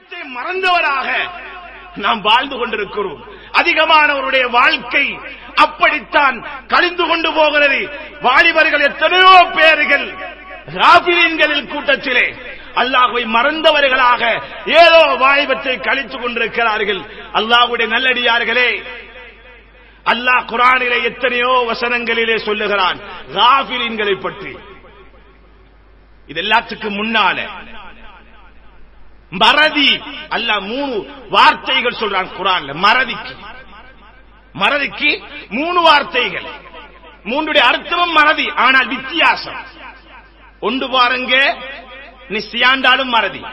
விடயத்தை மறந்தவராக நாம் வாழ்ந்து கொண்டிருக்கிறோம். அதிகமானவருடைய வாழ்க்கை அப்படித்தான் கழிந்து கொண்டு போகிறது. வாலிபர்கள் எத்தனையோ பேர்கள் ராபிலீன்களின் கூட்டத்திலே அல்லாஹுவை மறந்தவர்களாக ஏதோ வாலிபத்தை கழித்துக் கொண்டிருக்கிறார்கள். அல்லாஹுடைய நல்லடியார்களே அல்லாஹ் குரானிலே எத்தனையோ வசனங்களிலே சொல்லுகிறான். ராபிலீன்களை பற்றி. இது எல்லாத்துக்கும் முன்னால மறதி. அல்ல மூணு வார்த்தைகள் சொல்றான் குரான்ல. மறதிக்கு. மறதிக்கு மூணு வார்த்தைகள். மூன்றுடைய அர்த்தமும் மறதி ஆனால் வித்தியாசம். ஒன்று பாருங்க நிச்சயாண்டாலும் மறதி.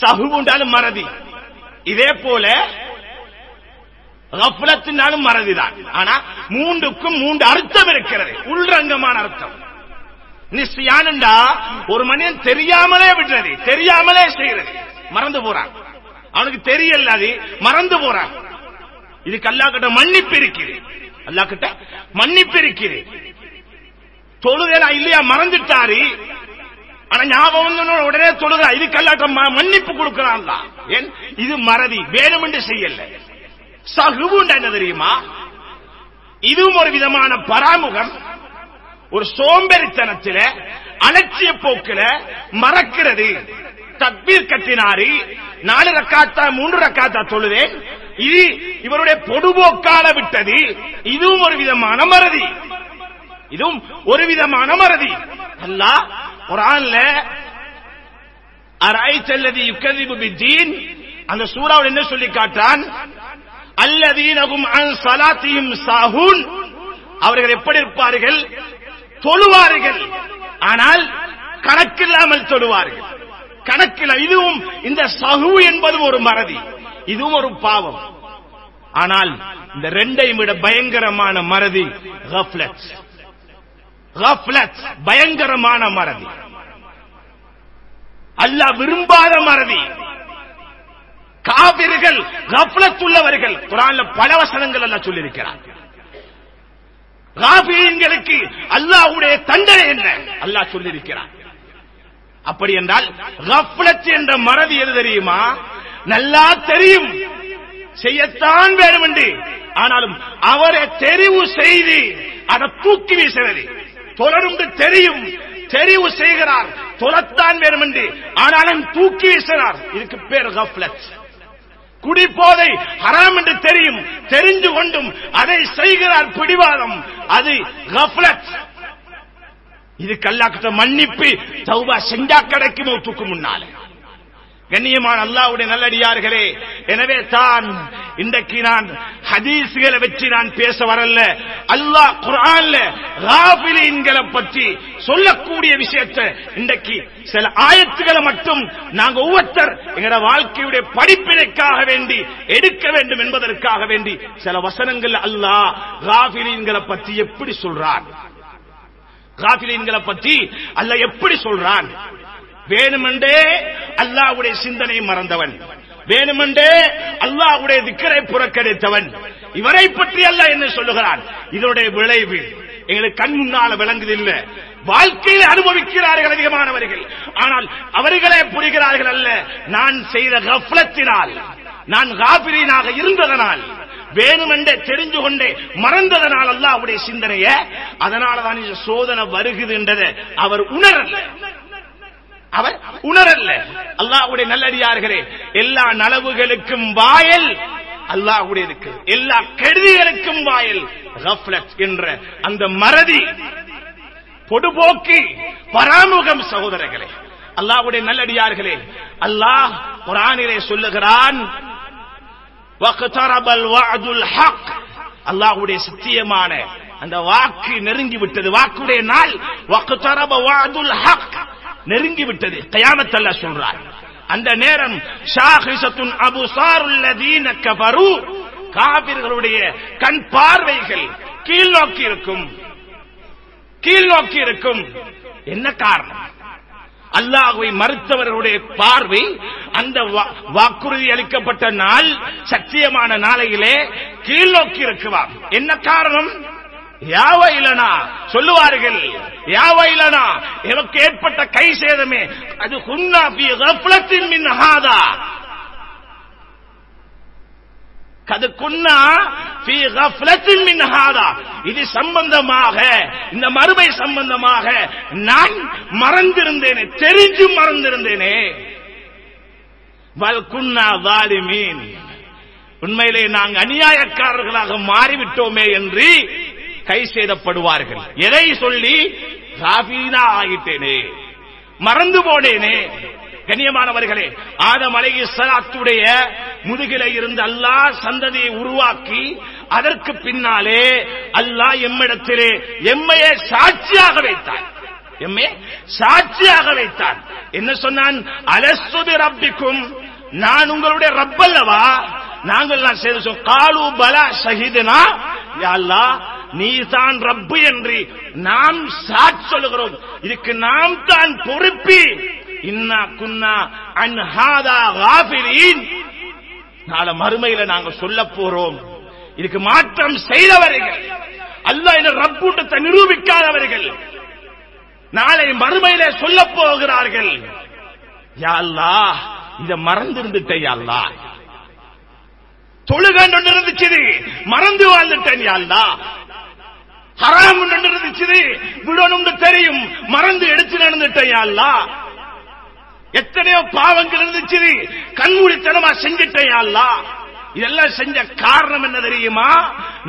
சகுண்டாலும் மறதி. இதே போல கஃப்லத்தினாலும் மறதிதான். ஆனா மூன்றுக்கும் மூன்று அர்த்தம் இருக்கிறது. உள்ரங்கமான அர்த்தம். நிச்சயானண்டா ஒரு மனிதன் தெரியாமலே விடுறது தெரியாமலே செய்யறது மறந்து போறான். அவனுக்கு தெரியல அது மறந்து போறான். இதுக்கு அல்லா கிட்ட மன்னிப்பு இருக்கிறேன் அல்லா கிட்ட மன்னிப்பு இருக்கிறேன் தொழுதேனா இல்லையா மறந்துட்டாரு. ஆனா ஞாபகம் உடனே தொழுதா இதுக்கு அல்லாட்ட மன்னிப்பு கொடுக்கிறான் ஏன்? இது மறதி வேணுமென்று செய்யல. சகுவுண்டா என்ன தெரியுமா? இதுவும் ஒரு விதமான பராமுகம். ஒரு சோம்பேறித்தனத்தில அலட்சிய போக்கில மறக்கிறது. தக்பீர் கட்டினாரு. நாலு ரக்காத்தா மூன்று ரக்காத்தா தொழுதேன். இது இவருடைய பொடுபோக்கால விட்டது. இதுவும் ஒரு விதமான மறதி. இதுவும் ஒரு விதமான மறதி. அல்லாஹ் குரான்ல அரைத்த அல்லதி யுக்கதிபு பிஜீன் அந்த சூறாவில் என்ன சொல்லி காட்டான் அல்லதீனகும் அன் சலாத்தியும் சாஹூன். அவர்கள் எப்படி இருப்பார்கள்? தொழுவார்கள். ஆனால் கணக்கில்லாமல் தொழுவார்கள். கணக்கில் இதுவும் இந்த சகு என்பதும் ஒரு மறதி. இதுவும் ஒரு பாவம். ஆனால் இந்த ரெண்டையும் விட பயங்கரமான மறதி பயங்கரமான மறதி. அல்லாஹ் விரும்பாத மறதி. காவிர்கள் உள்ளவர்கள் குரான்ல பல வசனங்கள் எல்லாம் சொல்லியிருக்கிறார் காபிரியங்களுக்கு அல்லாஹுடைய தண்டனை என்ன? அல்லாஹ் சொல்லியிருக்கிறார் அப்படி என்றால் கஃப்லத் என்ற மறதி எது தெரியுமா? நல்லா தெரியும். செய்யத்தான் வேண்டும் என்று ஆனாலும் அவரை தெரிவு செய்து அதை தூக்கி வீசுகிறது தொடரும் தெரியும். தெரிவு செய்கிறார். தொலத்தான் வேண்டும் என்று ஆனாலும் தூக்கி வீசுகிறார் இதுக்கு பேர் கஃப்லத். குடிப்போதை ஹராம் என்று தெரியும் தெரிந்து கொண்டும் அதை செய்கிறார் பிடிவாதம். அது கஃப்லத். இது கல்லாக்கிட்ட மன்னிப்பு தௌபா செஞ்சா கிடைக்கும் தூக்கு முன்னாலே. கண்ணியமான அல்லாவுடைய நல்லடியார்களே எனவே தான் இன்றைக்கு நான் ஹதீசுகளை வச்சு நான் பேச வரல. அல்லாஹ் குரான்ல ராபிலீன்களை பற்றி சொல்லக்கூடிய விஷயத்தை இன்றைக்கு சில ஆயத்துக்களை மட்டும் நாங்க ஒவ்வொருத்தர் எங்களோட வாழ்க்கையுடைய படிப்பினைக்காக வேண்டி எடுக்க வேண்டும் என்பதற்காக வேண்டி சில வசனங்கள் அல்லாஹ் ராபிலீன்களை பற்றி எப்படி சொல்றான்? காபிலீன்களை பற்றி அல்ல எப்படி சொல்றான்? வேணுமென்றே அல்லாஹ்வுடைய சிந்தனை மறந்தவன். வேணுமென்றே அல்லாஹ்வுடைய திக்கரை புறக்கணித்தவன். இவரை பற்றி அல்ல என்ன சொல்லுகிறான்? இதனுடைய விளைவு எங்களுக்கு கண் முன்னால விளங்குதில்லை வாழ்க்கையில் அனுபவிக்கிறார்கள் அதிகமானவர்கள். ஆனால் அவர்களே புரிகிறார்கள் அல்ல நான் செய்த கஃப்லத்தினால் நான் காபிரீனாக இருந்ததனால் வேணுமென்றே தெரிஞ்சு கொண்டே மறந்ததனால் அல்லாஹ்வுடைய சிந்தனைய அதனாலதான் இந்த சோதனை வருகிறது என்றதை அவர் உணரல. அவர் உணரல்ல அல்லாஹ்வுடைய நல்லடியார்களே எல்லா நலவுகளுக்கும் வாயல் அல்லாஹுடைய இருக்கு. எல்லா கெடுதிகளுக்கும் வாயில் கஃப்லத் என்ற அந்த மறதி பொடுபோக்கி பராமுகம் சகோதரர்களே அல்லாஹ்வுடைய நல்லடியார்களே அல்லாஹ் குரானிலே சொல்லுகிறான் அல்லாஹுடைய ஹக். சத்தியமான அந்த வாக்கு நெருங்கி விட்டது வாக்குடைய நாள் ஹக். நெருங்கி விட்டது கயாமத்தல்ல சொல்றான் சொல்றார். அந்த நேரம் ஷாஹிசத்துன் காபிர்களுடைய கண் பார்வைகள் கீழ் நோக்கி இருக்கும். கீழ் நோக்கி இருக்கும். என்ன காரணம்? அல்லாஹுவை மறுத்தவர்களுடைய பார்வை அந்த வா- வாக்குறுதி அளிக்கப்பட்ட நாள் சத்தியமான நாளையிலே கீழ் நோக்கி இருக்குவார். என்ன காரணம்? யாவைலனா சொல்லுவார்கள் யாவைலனா எனக்கு ஏற்பட்ட கை சேதமே அது குன்னா மின் ஹாதா. அது குன்னா மின் ஹாதா. இது சம்பந்தமாக இந்த மறுமை சம்பந்தமாக நான் மறந்திருந்தேனே தெரிஞ்சு மறந்திருந்தேனே. வல் குன்னா வாலிமீன். உண்மையிலே நாங்கள் அநியாயக்காரர்களாக மாறிவிட்டோமே என்று கை செய்தப்படுவார்கள் எதை சொல்லி? காபீனா ஆகிட்டேனே மறந்து போனேனே. கண்ணியமானவர்களே ஆதம் அலகி சலாத்துடைய முதுகில இருந்து அல்லாஹ் சந்ததியை உருவாக்கி அதற்கு பின்னாலே அல்லாஹ் எம்மிடத்திலே எம்மையே சாட்சியாக வைத்தார். எம்மே சாட்சியாக வைத்தான் என்ன சொன்னான்? அலசுபி ரப்பிக்கும் நான் உங்களுடைய ரப்பல்லவா? நாங்கள் நான் செய்து காலு பல ஷஹீதனா. யா நீதான் ரப்பு என்று நாம் சாட்சி சொல்லுகிறோம். இதுக்கு நாம் தான் பொறுப்பி. இன்னா குன்னா அன்ஹாதா காபிரீன் நாளை மறுமையில நாங்க சொல்ல போறோம். இதுக்கு மாற்றம் செய்தவர்கள். அல்ல என்ன ரப்பூட்டத்தை நிரூபிக்காதவர்கள். நாளை மறுமையில சொல்ல போகிறார்கள். யாழ்லா இத மறந்திருந்துட்டேன் யா அல்லாஹ். இருந்துச்சு மறந்து வாழ்ந்துட்டேன் யாழ்லா ஹராம் ஒன்று இருந்துச்சு விடணும்னு தெரியும். மறந்து எடுத்து நடந்துட்டேன் யா எத்தனையோ பாவங்கள் இருந்துச்சு. கண்மூடித்தனமா செஞ்சிட்டேன் யா இதெல்லாம் செஞ்ச காரணம் என்ன தெரியுமா?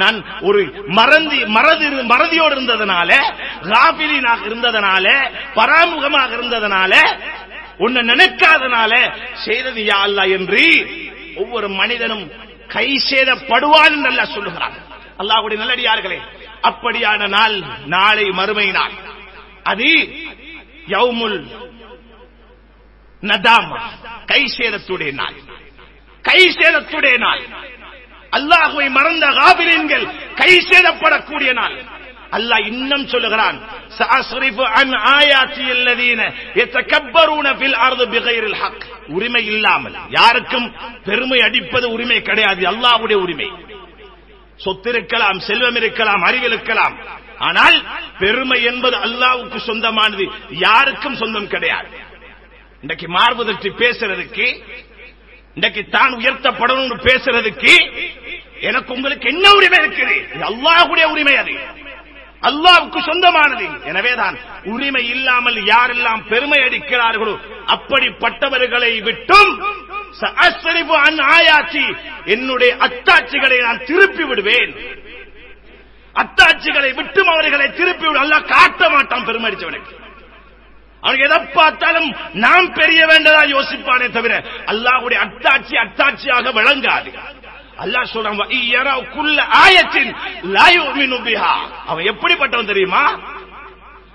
நான் ஒரு மறந்தி மறதி மறதியோடு இருந்ததுனால ராபிலினாக இருந்ததனால பராமுகமாக இருந்ததனால உன்னை நினைக்காதனால செய்தது யா அல்ல என்று ஒவ்வொரு மனிதனும் கை சேதப்படுவான் என்று அல்லாஹ் சொல்லுகிறான். அல்லாஹுடைய நல்லடியார்களே அப்படியான நாள் நாளை மறுமை நாள். அது யவுமுல் நதாமா கை சேரத்துடைய நாள். கை சேரத்துடைய நாள். அல்லாஹுவை மறந்த காபிலின்கள் கை சேரப்படக்கூடிய நாள். அல்லாஹ் இன்னும் சொல்லுகிறான் சாஸ்ரிஃபு ஹக். உரிமை இல்லாமல் யாருக்கும் பெருமை அடிப்பது உரிமை கிடையாது அல்லாஹ்வுடைய உரிமை. சொத்து இருக்கலாம் செல்வம் இருக்கலாம் அறிவு இருக்கலாம். ஆனால் பெருமை என்பது அல்லாவுக்கு சொந்தமானது யாருக்கும் சொந்தம் கிடையாது. இன்றைக்கு மார்புதற்றி பேசுறதுக்கு இன்றைக்கு தான் உயர்த்தப்படணும்னு பேசுறதுக்கு எனக்கு உங்களுக்கு என்ன உரிமை இருக்குது அல்லாஹுடைய உரிமை அது. அல்லாவுக்கு சொந்தமானது. எனவேதான் உரிமை இல்லாமல் யாரெல்லாம் பெருமை அடிக்கிறார்களோ அப்படிப்பட்டவர்களை விட்டும் சஅஸ்ரிஃபு என்னுடைய அத்தாட்சிகளை நான் திருப்பி விடுவேன். அத்தாட்சிகளை விட்டும் அவர்களை திருப்பி விடும் அல்லாஹ் காட்ட மாட்டான் பெருமை அடிச்சவனுக்கு அவனுக்கு எதை பார்த்தாலும் நாம் பெரிய வேண்டதா யோசிப்பானே தவிர அல்லாஹ்வுடைய அத்தாட்சி அத்தாட்சியாக விளங்காது. அல்லா சொல்றான் அவன் எப்படிப்பட்டவன் தெரியுமா?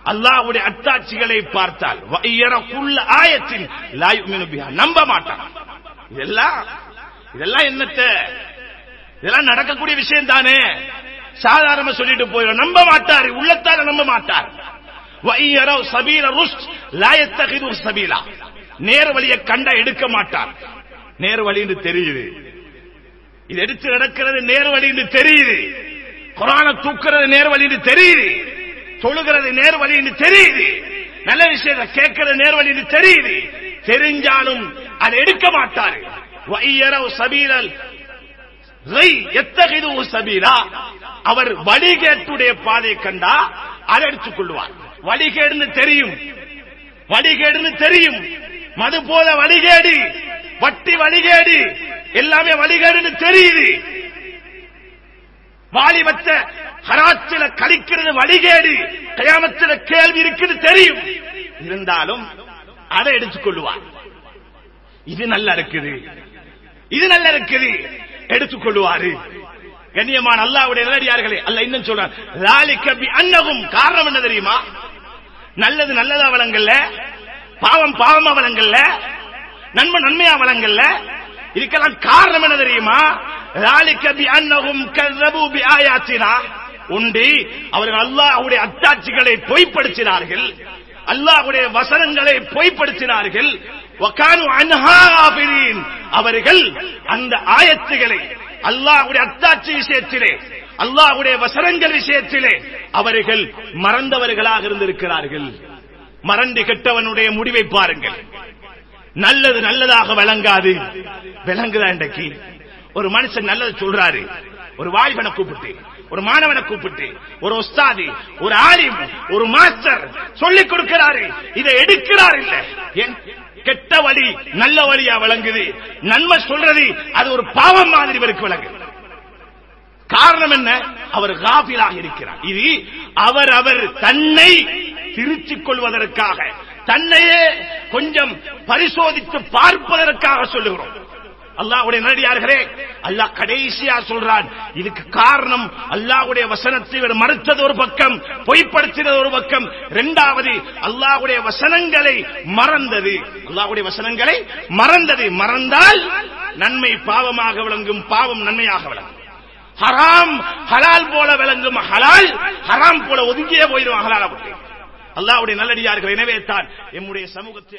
அல்லாவுடைய அத்தாட்சிகளை பார்த்தால் குள்ள ஆயத்தின் நம்ப மாட்டான். இதெல்லாம் இதெல்லாம் என்னத்த? இதெல்லாம் நடக்கக்கூடிய விஷயம் தானே? சாதாரண சொல்லிட்டு போயிடும் நம்ப மாட்டார். உள்ளத்தால நம்ப மாட்டார். சபீலா நேர் வழியை கண்ட எடுக்க மாட்டார். நேர் வழி தெரியுது. இது எடுத்து நடக்கிறது நேர் வழின்னு தெரியுது. குரான தூக்குறது நேர் வழின்னு தெரியுது. தொழுகிறது நேர் வழின்னு தெரியுது. நல்ல விஷயத்தை கேட்கிறது நேர் வழின்னு தெரியுது. தெரிஞ்சாலும் அதை எடுக்க மாட்டாரு. சபீரல் சபீரா அவர் வழிகேட்டுடைய பாதை கண்டா அதை எடுத்துக் கொள்வார். வடிகேடுன்னு தெரியும். வடிகேடுன்னு தெரியும். மது போல வழிகேடு. வட்டி வழிகேடு. எல்லாமே வழிகேடுன்னு தெரியுது. வாலிபத்தை ஹராச்சில கழிக்கிறது வழிகேடு. கயாமத்தில கேள்வி இருக்குது தெரியும். இருந்தாலும் அதை எடுத்துக் இது நல்லா இருக்குது. இது நல்லா இருக்குது. எடுத்துக் கொள்ளுவாரு கண்ணியமான அல்லாவுடைய நல்லடியார்களே அல்ல இன்னும் சொல்றான் லாலிக்க கபி அன்னகும் காரணம் என்ன தெரியுமா? நல்லது நல்லதா வளங்கள்ல பாவம் பாவமா வளங்கள்ல நன்மை நன்மையா வளங்கள்ல இதுக்கெல்லாம் காரணம் என்ன தெரியுமா? உண்டி அவர்கள் அல்லாஹுடைய அத்தாட்சிகளை பொய்ப்படுத்தினார்கள். அல்லாஹுடைய வசனங்களை பொய்ப்படுத்தினார்கள். அவர்கள் அந்த ஆயத்துகளை அல்லாஹுடைய அத்தாட்சி விஷயத்திலே அல்லாஹுடைய வசனங்கள் விஷயத்திலே அவர்கள் மறந்தவர்களாக இருந்திருக்கிறார்கள். மறந்து கெட்டவனுடைய முடிவை பாருங்கள். நல்லது நல்லதாக விளங்காது. விளங்குதா இன்றைக்கு? ஒரு மனுஷன் நல்லது சொல்றாரு. ஒரு வாலிபனை கூப்பிட்டு ஒரு மாணவனை கூப்பிட்டு ஒரு உஸ்தாதி ஒரு ஆலிம் ஒரு மாஸ்டர் சொல்லிக் கொடுக்கிறாரு. இதை எடுக்கிறார் இல்ல. கெட்ட வழி நல்ல வழியா விளங்குது. நன்மை சொல்றது அது ஒரு பாவம் மாதிரி இவருக்கு விளங்குது காரணம் என்ன? அவர் காபிலாக இருக்கிறார். இது அவர் அவர் தன்னை திருச்சிக் கொள்வதற்காக. தன்னையே கொஞ்சம் பரிசோதித்து பார்ப்பதற்காக சொல்லுகிறோம். அல்லாஹுடைய நடிகார்களே அல்லாஹ் கடைசியா சொல்றான் இதுக்கு காரணம் அல்லாஹுடைய வசனத்தை இவர் மறுத்தது ஒரு பக்கம் பொய்ப்படுத்தினது ஒரு பக்கம். இரண்டாவது அல்லாஹுடைய வசனங்களை மறந்தது. அல்லாஹுடைய வசனங்களை மறந்தது. மறந்தால் நன்மை பாவமாக விளங்கும் பாவம் நன்மையாக விளங்கும். ஹராம் ஹலால் போல விளங்கும் ஹலால் ஹராம் போல ஒதுங்கியே போயிடும் ஹலால பற்றி அல்லாவுடைய நல்லடியார்கள் எனவே தான் எம்முடைய சமூகத்தை